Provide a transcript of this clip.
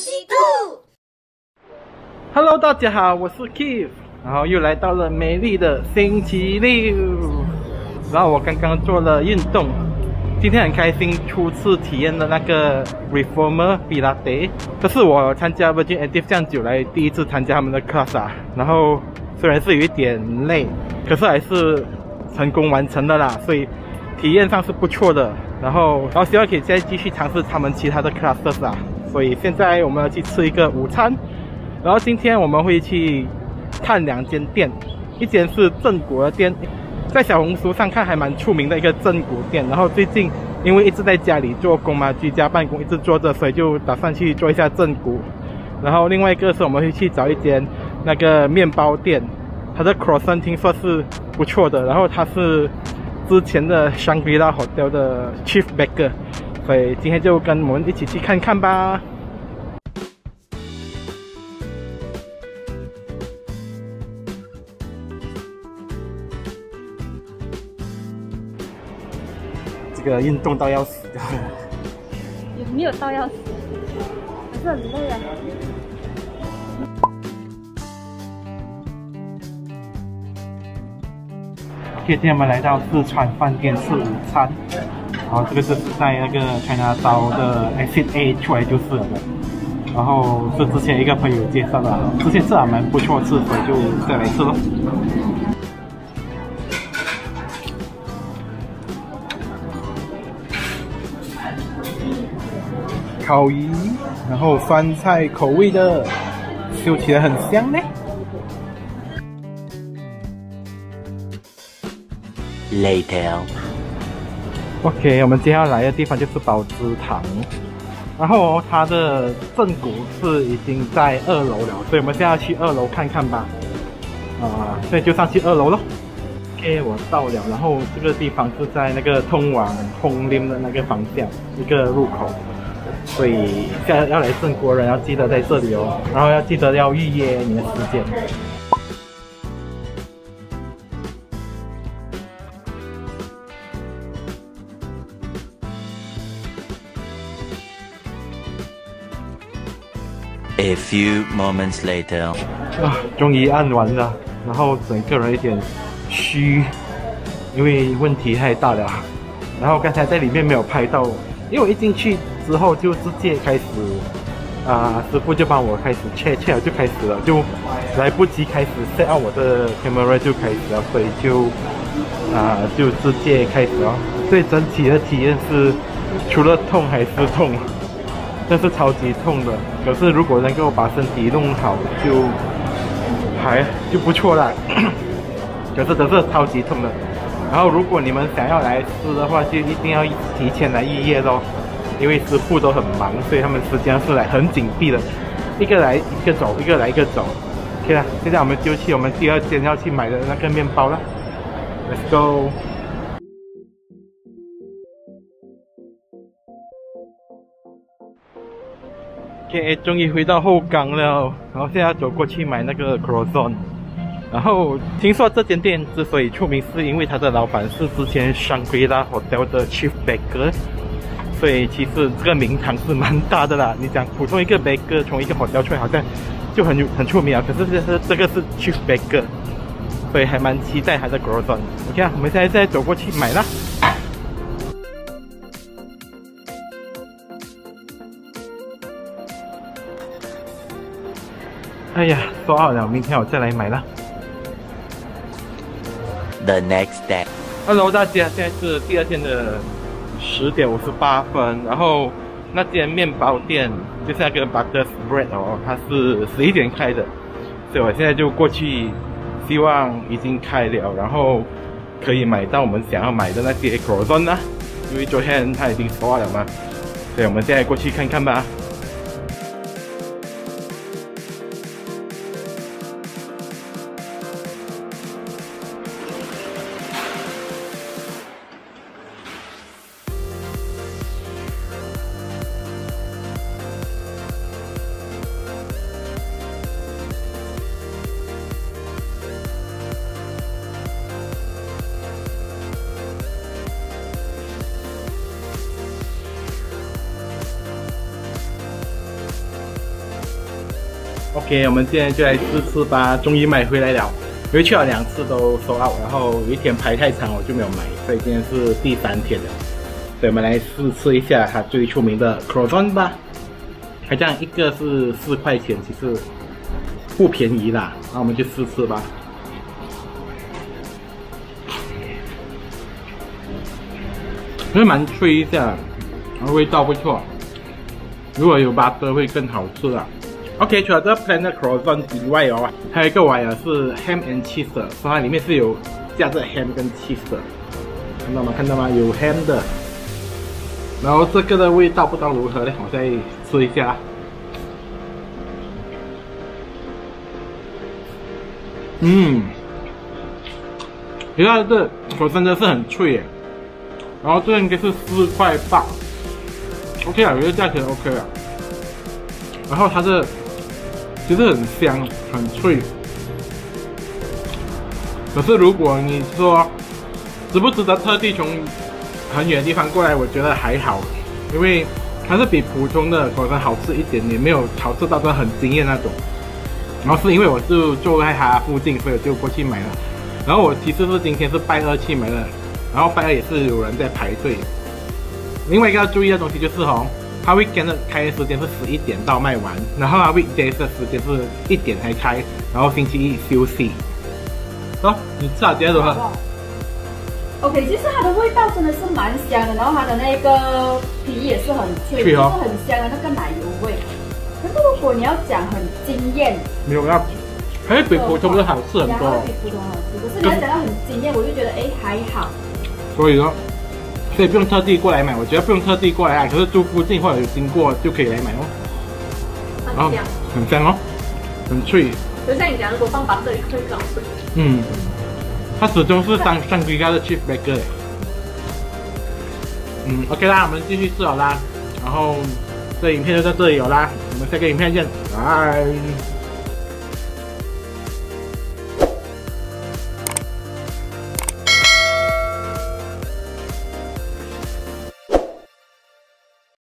西兔。Hello，大家好，我是 Keith，然后又来到了美丽的星期六，然后我刚刚做了运动，今天很开心，初次体验了那个 Reformer Pilates，这是我参加 Virgin Active 这样久来第一次参加他们的 class 啊，然后虽然是有一点累，可是还是成功完成的啦，所以体验上是不错的，然后然后希望可以再继续尝试他们其他的 classes 啊，所以现在我们要去吃一个午餐。然后今天我们会去看两间店，一间是正骨的店，在小红书上看还蛮出名的一个正骨店。然后最近因为一直在家里做工嘛，居家办公一直坐着，所以就打算去做一下正骨。然后另外一个是我们会去找一间那个面包店，它的 croissant 听说是不错的，然后它是之前的 Shangri-La Hotel 的 Chief Baker，所以今天就跟我们一起去看看吧。这个运动到要死的。有没有到要死？还是很累啊。今天我们来到四川饭店吃午餐，然后这个就是在那个 China 刀的 Exit A 出来就是了的，然后是之前一个朋友介绍的，之前吃还蛮不错吃，所以就再来吃咯。烤鱼，然后酸菜口味的，嗅起来很香呢。Later. OK，我们接下来的地方就是宝芝堂，然后、它的正骨是已经在二楼了，所以我们现在去二楼看看吧。啊、所以就上去二楼咯。OK，我到了，然后这个地方是在那个通往红林的那个方向一个入口，所以现在要来正国人要记得在这里哦，然后要记得要预约你的时间。A few moments later. 啊，终于按完了，然后整个人有点虚，因为问题太大了。然后刚才在里面没有拍到，因为我一进去之后就直接开始，啊，师傅就帮我开始 check check 就开始了，就来不及开始 set up 我的 camera 就开始了，所以就啊就直接开始了。所以整体的体验是除了痛还是痛。这是超级痛的，可是如果能够把身体弄好，就还就不错啦。可是真是超级痛的。然后如果你们想要来吃的话，就一定要提前来预约咯，因为师傅都很忙，所以他们时间是来很紧闭的，一个来一个走，一个来一个走。OK 啦，现在我们就去我们第二间要去买的那个面包了，Let's go。OK，终于回到后港了，然后现在走过去买那个 croissant。然后听说这间店之所以出名，是因为它的老板是之前 Shangri-La Hotel 的 Chief Baker，所以其实这个名堂是蛮大的啦。你讲普通一个 baker 从一个 hotel 出来，好像就很有很出名啊。可是这是这个是 Chief Baker，所以还蛮期待它的 croissant。OK 啊，我们现在再走过去买啦。哎呀，说好了，明天我再来买了。The next day. Hello，大家，现在是第二天的十点五十八分，然后那间面包店就是那个 Butter Bread 哦，它是十一点开的，所以我现在就过去，希望已经开了，然后可以买到我们想要买的那些 croissant 啊，因为昨天它已经说好了嘛，所以我们现在过去看看吧。OK，我们现在就来试吃吧，终于买回来了。因为去了两次都收 out，然后有一天排太长我就没有买，所以今天是第三天了。所以我们来试吃一下它最出名的 c r o s s a n 吧。它这样一个是四块钱，其实不便宜啦。那我们就试吃吧。因为蛮脆一下，然后味道不错。如果有 butter 会更好吃啊。OK，除了这 Planet croissant 以外哦，还有一个玩意儿是 ham and cheese，所以它里面是有加着 ham 跟 cheese 的，看到吗？看到吗？有 ham 的。然后这个的味道不知道如何呢？我再吃一下。嗯，你看这口真的是很脆耶。然后这应该是四块八，OK 啊，我觉得价钱 OK 啊。然后它的其实很香，很脆。可是如果你说值不值得特地从很远的地方过来，我觉得还好，因为它是比普通的果仁好吃一点，点，没有好吃到真的很惊艳那种。然后是因为我就住在它附近，所以我就过去买了。然后我其实是今天是拜二去买的。然后拜二也是有人在排队。另外一个要注意的东西就是哦，它 weekend 的开时间是十一点到卖完，然后它 weekdays 的时间是一点才开，然后星期一休息。走，你吃好接着喝。OK，其实它的味道真的是蛮香的，然后它的那个皮也是很脆，是很香的那个奶油味。可是如果你要讲很惊艳，没有要，还是比普通的好吃很多。比普通好吃，可是你要讲到很惊艳，我就觉得哎还好。所以说，所以不用特地过来买，我觉得不用特地过来，可是住附近或者有经过就可以来买哦。很香，很香哦，很脆。就像你讲，如果放白色会更好吃。嗯，它始终是三三规家的 cheese burger。嗯，OK 啦，我们继续吃好啦。然后这影片就到这里有啦，我们下个影片见，拜。